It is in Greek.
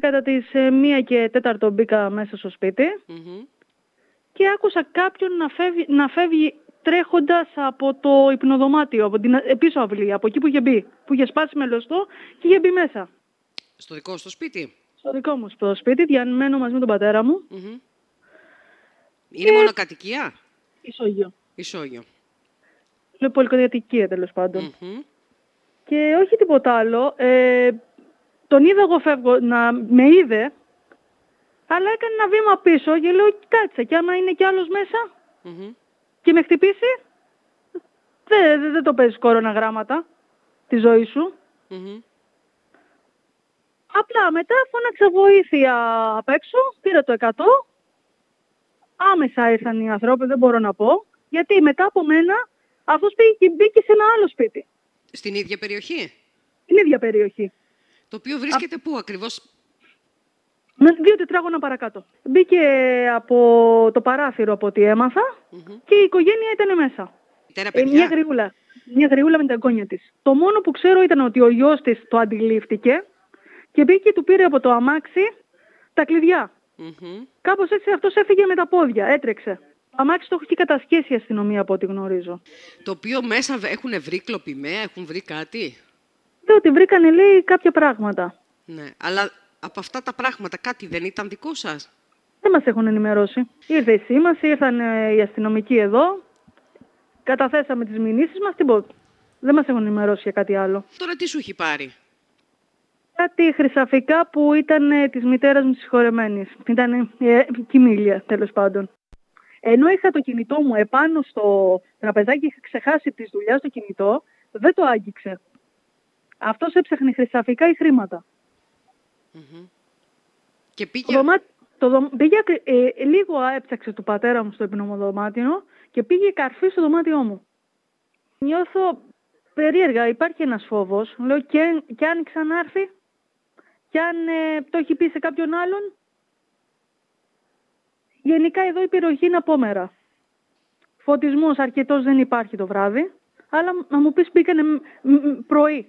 Κατά τις ε, μία και τέταρτο μπήκα μέσα στο σπίτι Μμμ. και άκουσα κάποιον να φεύγει, να φεύγει τρέχοντας από το υπνοδωμάτιο, από την ε, πίσω αυλή, από εκεί που είχε μπει, που είχε σπάσει μελωστό και είχε μπει μέσα. Στο δικό στο σπίτι; Στο δικό μου στο σπίτι, διαμένω μαζί με τον πατέρα μου, Μμμ. Είναι μονοκατοικία. ισόγειο. Ισόγειο. Είναι πολυκατοικία τέλος πάντων. Μμμ. Και όχι τίποτα άλλο. Ε, τον είδα εγώ φεύγω να με είδε, αλλά έκανε ένα βήμα πίσω και λέω κάτσε και άμα είναι κι άλλος μέσα Μμμ. και με χτυπήσει, δεν, δεν, δεν το παίζεις κόρονα γράμματα τη ζωή σου. Μμμ. Απλά μετά φώναξα βοήθεια απ' έξω, πήρα το 100. Άμεσα ήρθαν οι άνθρωποι, δεν μπορώ να πω. Γιατί μετά από μένα αυτός πήγε και μπήκε σε ένα άλλο σπίτι. Στην ίδια περιοχή; Την ίδια περιοχή. Το οποίο βρίσκεται πού ακριβώς; Με δύο τετράγωνα παρακάτω. Μπήκε από το παράθυρο από ό,τι έμαθα Μμμ. και η οικογένεια ήταν μέσα. Μητέρα Ε, μια παιδιά. γριούλα. Μια γριούλα με τα εγγόνια της. Το μόνο που ξέρω ήταν ότι ο γιος της το αντιλήφθηκε και μπήκε και του πήρε από το αμάξι τα κλειδιά. Μμμ. Κάπως έτσι αυτός έφυγε με τα πόδια, έτρεξε. Το αμάξι το έχει κατασχέσει η αστυνομία από ό,τι γνωρίζω. Το οποίο μέσα έχουν βρει κλοπημαία, έχουν βρει κάτι; Λέω ότι βρήκανε λέει κάποια πράγματα. Ναι. Αλλά από αυτά τα πράγματα κάτι δεν ήταν δικό σας; Δεν μας έχουν ενημερώσει. Ήρθε η σήμαση, ήρθαν ε, οι αστυνομικοί εδώ, καταθέσαμε τις μηνύσεις μας, τίποτα. Δεν μας έχουν ενημερώσει για κάτι άλλο. Τώρα τι σου έχει πάρει; Κάτι χρυσαφικά που ήταν ε, της μητέρας μου συγχωρεμένης. Ήταν ε, κοιμήλια, τέλος πάντων. Ενώ είχα το κινητό μου επάνω στο τραπεζάκι και είχα ξεχάσει της δουλειά στο κινητό, δεν το άγγιξε. Αυτός έψαχνε χρυσαφικά ή χρήματα. Μμμ. Και Το πήγε. δωμά... το δω... πήγε, ακρι- ε, λίγο έψαξε του πατέρα μου στο υπνομοδωμάτιο και πήγε καρφί στο δωμάτιό μου. Νιώθω περίεργα, υπάρχει ένας φόβος. Λέω και, και αν ξανάρθει, και αν ε, το έχει πει σε κάποιον άλλον. Γενικά εδώ η πυροχή είναι απόμερα. Φωτισμός αρκετός δεν υπάρχει το βράδυ, αλλά να μου πεις μπήκανε μ- μ- πρωί.